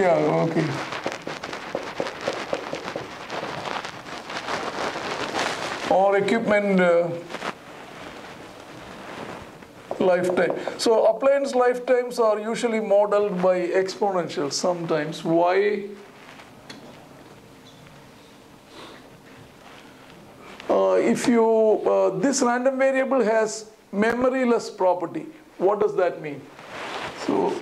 Yeah, okay. Or equipment uh, lifetime. So appliance lifetimes are usually modeled by exponentials sometimes. Why? Uh, if you, uh, this random variable has memoryless property, what does that mean? So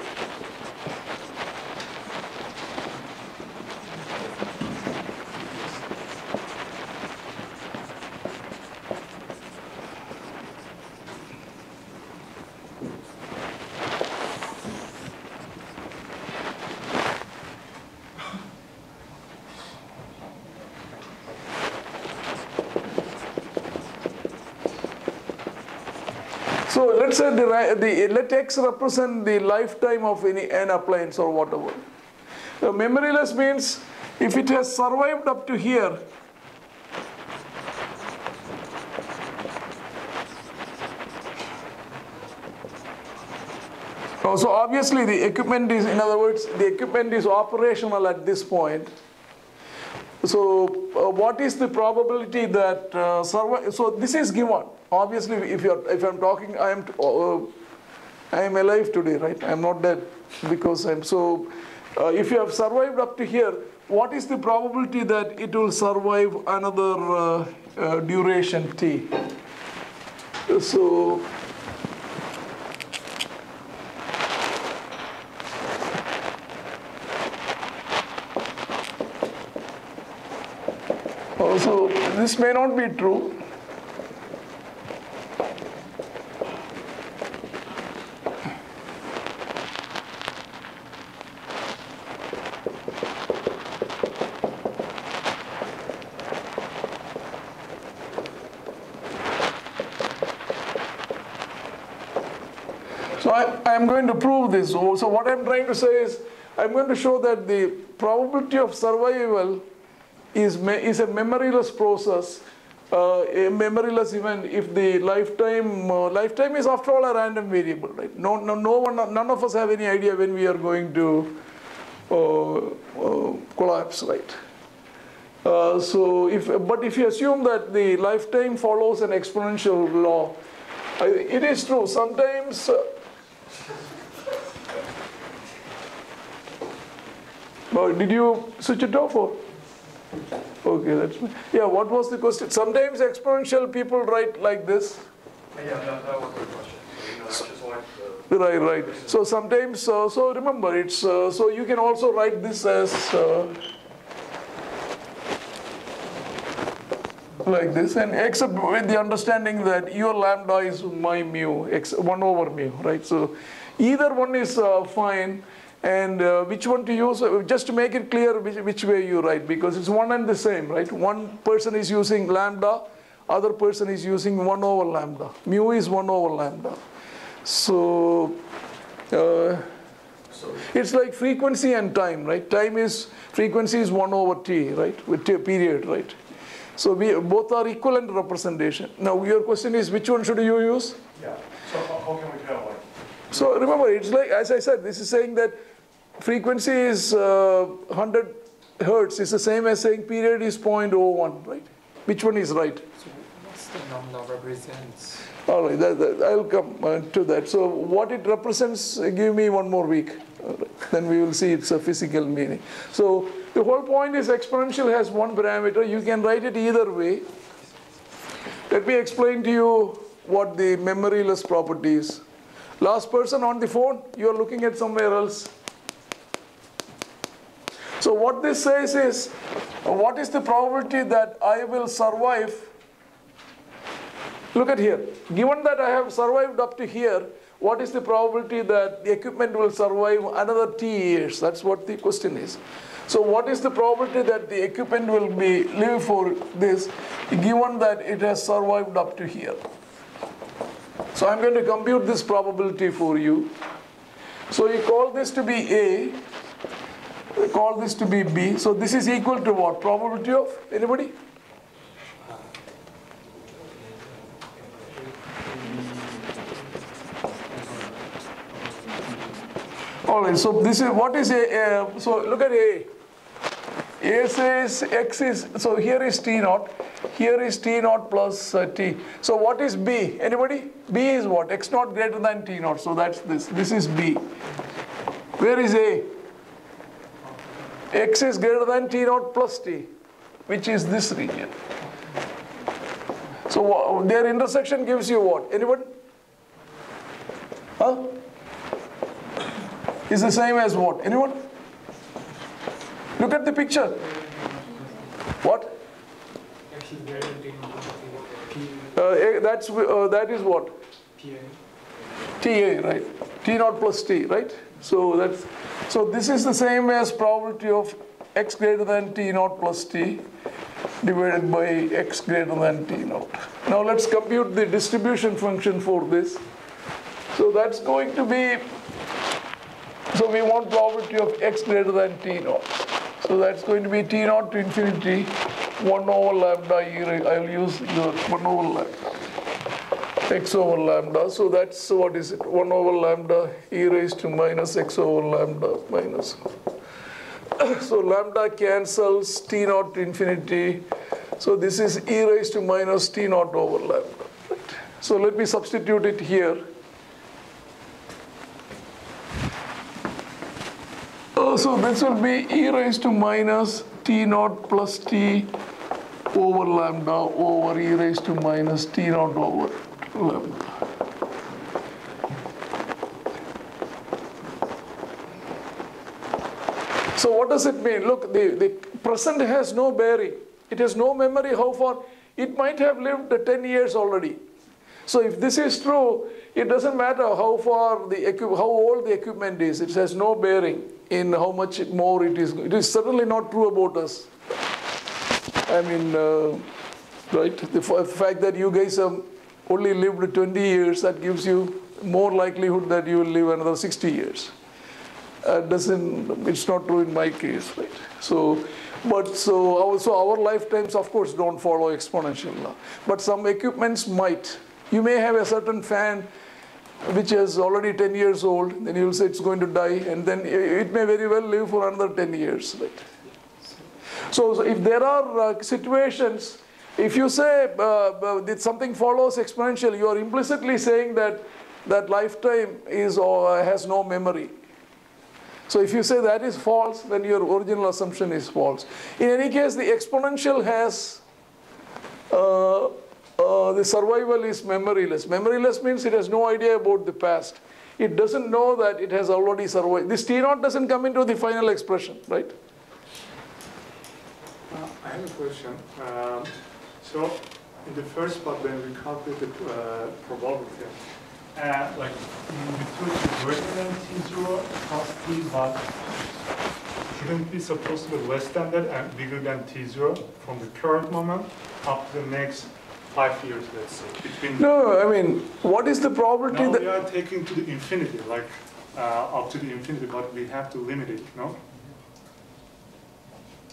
So let's say the, the let x represent the lifetime of any an appliance or whatever. Uh, memoryless means if it has survived up to here, Oh, so obviously the equipment is, in other words, the equipment is operational at this point. So uh, what is the probability that uh? So this is given. Obviously, if you're if I'm talking, I am uh, I am alive today, right? I'm not dead because I'm so. Uh, if you have survived up to here, what is the probability that it will survive another uh, uh, duration t? So. Also, this may not be true. So I, am going to prove this. So so what I'm trying to say is, I'm going to show that the probability of survival is, is a memoryless process, uh, a memoryless event if the lifetime, uh, lifetime is after all a random variable, right? No, no, no one, none of us have any idea when we are going to uh, uh, collapse, right? Uh, so if, but if you assume that the lifetime follows an exponential law, I, it is true. Sometimes, oh, did you switch it off or? Okay, that's yeah. What was the question? Sometimes exponential people write like this. Yeah, that, that was the question. You know, I just like the, Right, right. So sometimes, uh, so remember, it's uh, so you can also write this as uh, like this, and except with the understanding that your lambda is my mu, x one over mu, right? So either one is uh, fine, and uh, which one to use? uh, Just to make it clear which, which way you write, because it's one and the same, right? One person is using lambda, other person is using one over lambda. Mu is one over lambda. So uh, it's like frequency and time, right? Time is frequency is one over t, right? With t period, right? So we both are equivalent representation. Now your question is which one should you use? yeah. So how, how can we tell, So remember, it's like as I said, this is saying that frequency is uh, 100 hertz It's the same as saying period is 0.01, right? Which one is right? So what's the number represents? All right, that, that, I'll come uh, to that. So what it represents, uh, give me one more week. Right, Then we will see its a physical meaning. So the whole point is exponential has one parameter. You can write it either way. Let me explain to you what the memoryless property is. Last person on the phone, you are looking at somewhere else. So what this says is, what is the probability that I will survive Look at here. Given that I have survived up to here, what is the probability that the equipment will survive another t years? That's what the question is. So what is the probability that the equipment will be live for this, given that it has survived up to here? So I'm going to compute this probability for you. So you call this to be A, call this to be B. So this is equal to what? Probability of anybody? All right, right, so this is, what is A, uh, so look at A. A is X is, so here is T naught, here is T naught plus uh, T. So what is B? Anybody? B is what? X naught greater than T naught, so that's this, this is B. Where is A? X is greater than T naught plus T, which is this region. So their intersection gives you what? Anyone? Huh? Is the same as what? Anyone? Look at the picture. What? Uh, eh, that's uh, that is what? TA, right? T naught plus T, right? So that's so this is the same as probability of x greater than T naught plus T divided by x greater than T naught. Now let's compute the distribution function for this. So that's going to be so we want probability of x greater than T naught. So that's going to be T naught to infinity 1 over lambda e ra- I'll use the 1 over lambda x over lambda. So that's what is it? 1 over lambda e raised to minus x over lambda minus. So lambda cancels t naught to infinity. So this is e raised to minus t naught over lambda. So let me substitute it here. So this will be e raised to minus t naught plus t over lambda over e raised to minus t naught over lambda. So what does it mean? Look, the, the present has no bearing. It has no memory how far. It might have lived 10 years already. So if this is true, it doesn't matter how far the how old the equipment is. It has no bearing in how much more it is. It is certainly not true about us. I mean, uh, right? The fact that you guys have only lived 20 years, that gives you more likelihood that you will live another 60 years. Uh, doesn't, it's not true in my case, right? So, but so also our lifetimes, of course, don't follow exponential law. But some equipments might. You may have a certain fan which is already 10 years old, then you'll say it's going to die, and then it may very well live for another 10 years, right? So, so if there are uh, situations, if you say uh, uh, that something follows exponential, you are implicitly saying that that lifetime is or has no memory. So if you say that is false, then your original assumption is false. In any case, the exponential has uh, uh, the survival is memoryless. Memoryless means it has no idea about the past. It doesn't know that it has already survived. This T naught doesn't come into the final expression, right? Uh, I have a question. Um, So in the first part, when we calculate the uh, probability, uh, like we took greater than t0 plus t, but shouldn't be supposed to be less than that and bigger than t0 from the current moment up to the next five years, let's say. Between No, I mean, what is the probability now that? we are taking to the infinity, like uh, up to the infinity, but we have to limit it, no?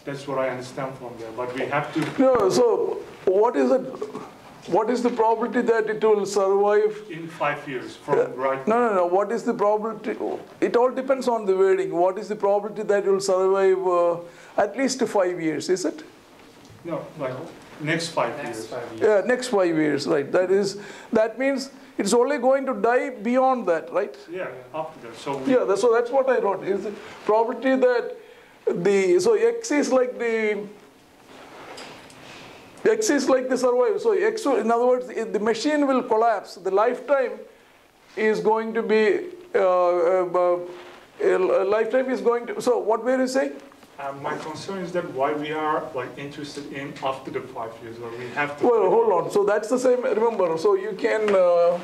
That's what I understand from there, but we have to No, so what is it? What is the probability that it will survive? in five years from right No, no, no. What is the probability? It all depends on the wording. What is the probability that it will survive uh, at least five years? Is it? No, like next five Next years. five years. Yeah, next five years, right? That is. That means it's only going to die beyond that, right? Yeah, after that. So we, Yeah. That's, so that's what I wrote. Is the probability that the so x is like the x is like the survival. So x, in other words, the machine will collapse. The lifetime is going to be uh, uh, uh, lifetime is going to. So what were you saying? Um, my concern is that why we are like interested in after the five years, or we have to. Well, hold on. So that's the same. Remember, so you can. Uh,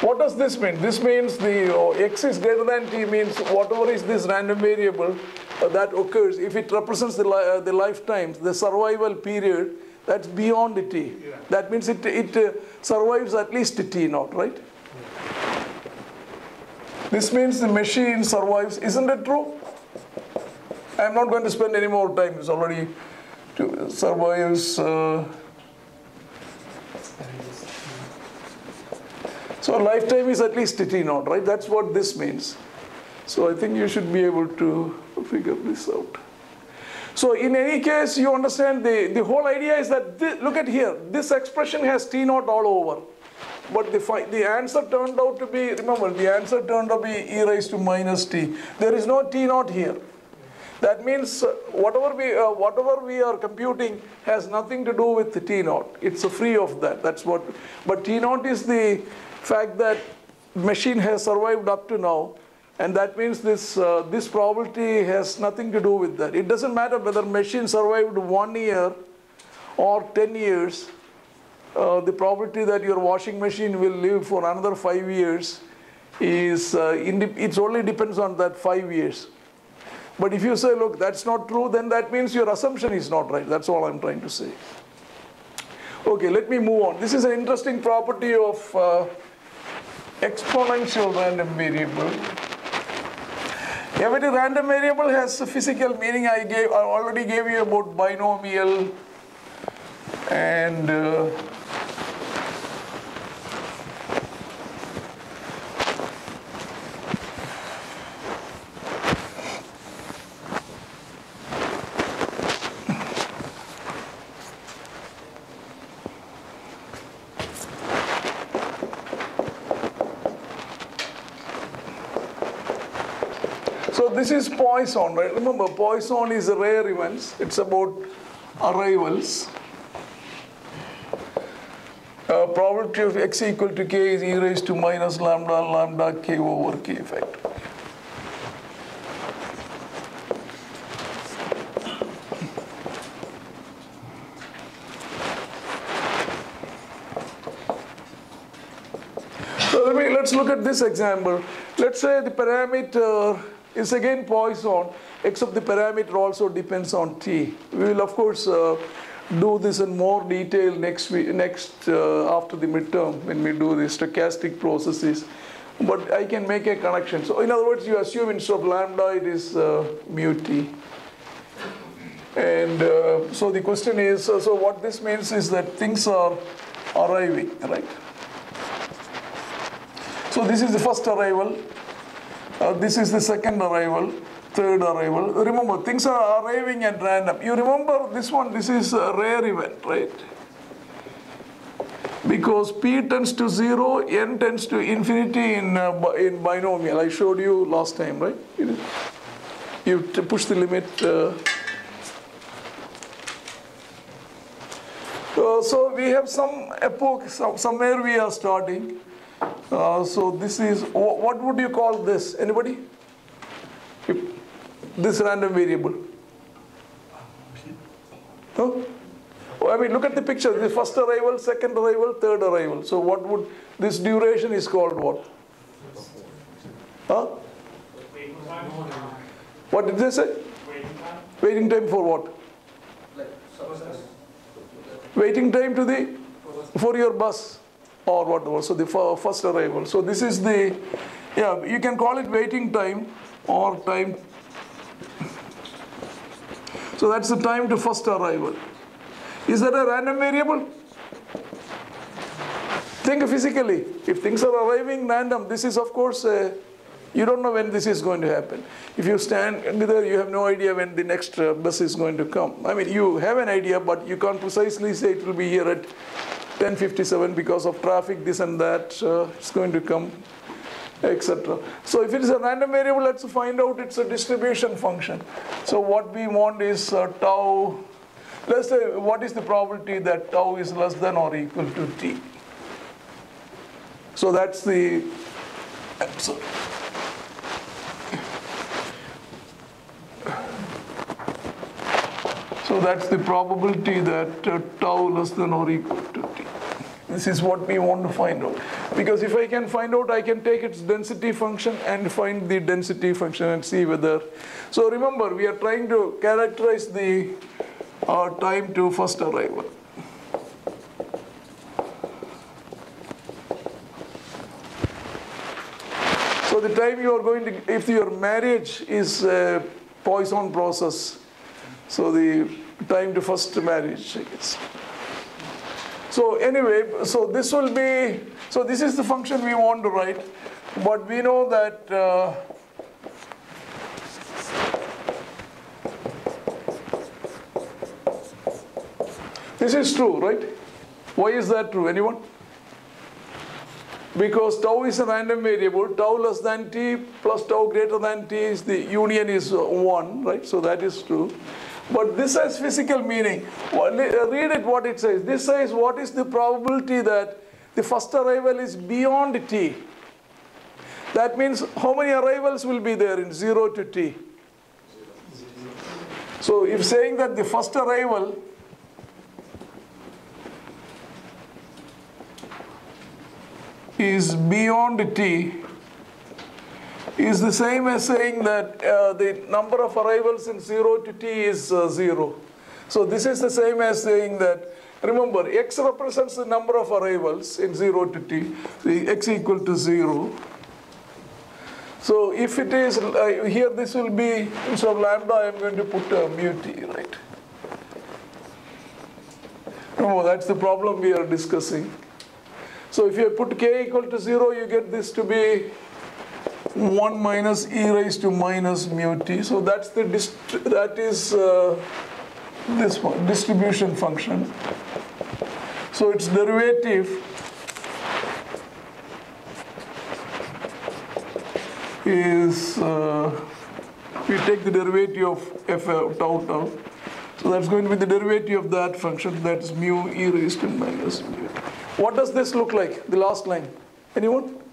what does this mean? This means the uh, x is greater than t means whatever is this random variable uh, that occurs, if it represents the, li- uh, the lifetime, the survival period, that's beyond t. Yeah. That means it, it uh, survives at least t naught, right? This means the machine survives. Isn't it true? I'm not going to spend any more time. It's already to, survives. Uh, So lifetime is at least T naught, right? That's what this means. So I think you should be able to figure this out. So in any case, you understand the, the whole idea is that, thi- look at here, this expression has T naught all over. But the, the answer turned out to be, remember, the answer turned out to be e raised to minus t. There is no T naught here. That means uh, whatever we, uh, whatever we are computing has nothing to do with T naught. It's free of that. That's what, but T naught is the fact that machine has survived up to now. And that means this, uh, this probability has nothing to do with that. It doesn't matter whether machine survived one year or 10 years. Uh, the probability that your washing machine will live for another five years is, uh, it only depends on that five years. But if you say, look, that's not true, then that means your assumption is not right. That's all I'm trying to say. Okay, let me move on. This is an interesting property of uh, exponential random variable. Every random variable has a physical meaning. I gave, I already gave you about binomial and uh, So this is Poisson, right? Remember, Poisson is rare events. It's about arrivals. Uh, probability of x equal to k is e raised to minus lambda lambda k over k factor. So let me, let's look at this example. Let's say the parameter is again Poisson, except the parameter also depends on t. We will of course uh, do this in more detail next week, next uh, after the midterm when we do the stochastic processes. But I can make a connection. So in other words, you assume instead of lambda it is uh, mu t. And uh, so the question is, uh, so what this means is that things are arriving, right? So this is the first arrival. Uh, this is the second arrival, third arrival. Remember, things are arriving at random. You remember this one, this is a rare event, right? Because p tends to 0, n tends to infinity in, uh, in binomial. I showed you last time, right? You- push the limit. Uh, uh, so we have some epoch, some, somewhere we are starting. Uh, so this is, wh- what would you call this? Anybody? If- This random variable? No? Oh, I mean, look at the picture. The first arrival, second arrival, third arrival. So what would, this duration is called what? Huh? What did they say? Waiting time for what? Waiting time to the, for your bus or whatever, so the first arrival. So this is the, yeah, you can call it waiting time or time. So that's the time to first arrival. Is that a random variable? Think physically. If things are arriving random, this is of course, uh, you don't know when this is going to happen. If you stand there, you have no idea when the next uh, bus is going to come. I mean, you have an idea, but you can't precisely say it will be here at 10:57 because of traffic, this and that. Uh, it's going to come, etc. So if it is a random variable, let's find out it's a distribution function. So what we want is uh, tau. Let's say what is the probability that tau is less than or equal to t. So that's the. So, So that's the probability that uh, tau less than or equal to t. This is what we want to find out. Because if I can find out, I can take its density function and find the density function and see whether. So remember, we are trying to characterize the uh, time to first arrival. So the time you are going to, if your marriage is a Poisson process, so the time to first marriage, I guess. So anyway, so this will be So this is the function we want to write, but we know that uh, this is true, right? Why is that true? Anyone? Because tau is a random variable, tau less than t plus tau greater than t is the union is uh, 1, right? So that is true. But this has physical meaning. Uh, Read it what it says. This says what is the probability that the first arrival is beyond t. That means how many arrivals will be there in 0 to t? So if saying that the first arrival is beyond t is the same as saying that uh, the number of arrivals in 0 to t is uh, 0. So this is the same as saying that, remember, x represents the number of arrivals in 0 to t, the x equal to 0. So if it is, uh, here this will be, instead of lambda, I am going to put uh, mu t, right? Remember, that's the problem we are discussing. So if you put k equal to 0, you get this to be 1 minus e raised to minus mu t. So that's the that is uh, this one, distribution function. So its derivative is uh, we take the derivative of f uh, tau tau. So that's going to be the derivative of that function. That's mu e raised to minus mu. What does this look like? The last line. Anyone?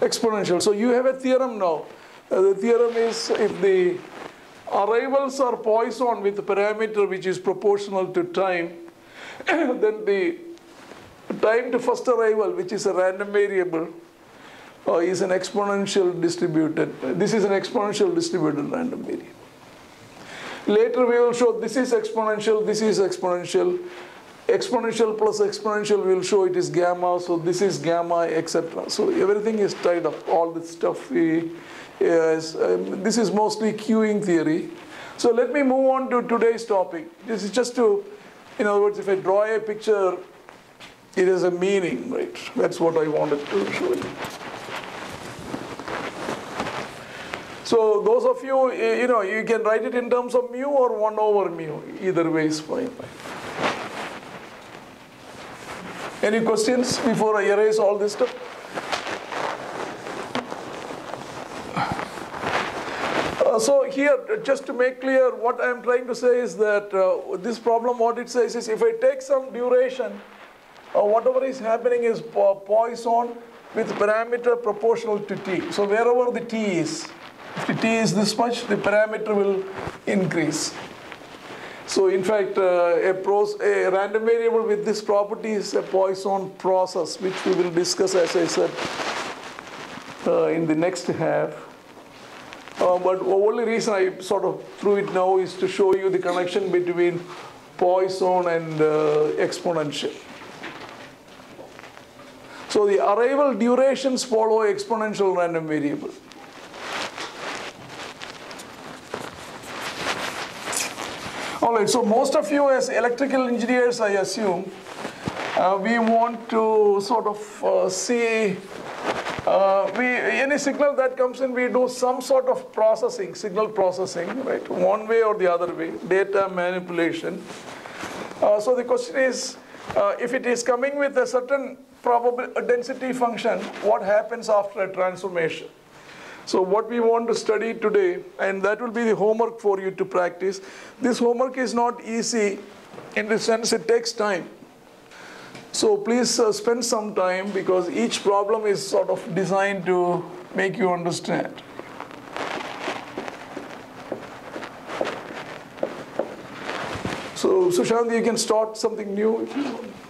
Exponential. So you have a theorem now. Uh, the theorem is if the arrivals are Poisson with a parameter which is proportional to time, then the time to first arrival, which is a random variable, uh, is an exponential distributed. This is an exponential distributed random variable. Later we will show this is exponential, this is exponential. Exponential plus exponential will show it is gamma, so this is gamma, etc. So everything is tied up, all this stuff. Yes, um, this is mostly queuing theory. So let me move on to today's topic. This is just to, in other words, if I draw a picture, it has a meaning, right? That's what I wanted to show you. So those of you, you know, you can write it in terms of mu or 1 over mu. Either way is fine. Any questions before I erase all this stuff? Uh, so here, just to make clear, what I am trying to say is that uh, this problem, what it says is if I take some duration, uh, whatever is happening is po- Poisson with parameter proportional to t. So wherever the t is, if the t is this much, the parameter will increase. So in fact, uh, a, pros, a random variable with this property is a Poisson process, which we will discuss, as I said, uh, in the next half. Uh, but the only reason I sort of threw it now is to show you the connection between Poisson and uh, exponential. So the arrival durations follow exponential random variable. All right, so most of you as electrical engineers, I assume, uh, we want to sort of uh, see uh, we, any signal that comes in, we do some sort of processing, signal processing, right? One way or the other way, data manipulation. Uh, so the question is, uh, if it is coming with a certain probability density function, what happens after a transformation? So what we want to study today, and that will be the homework for you to practice. This homework is not easy in the sense it takes time. So please uh, spend some time because each problem is sort of designed to make you understand. So Sushant, you can start something new if you want.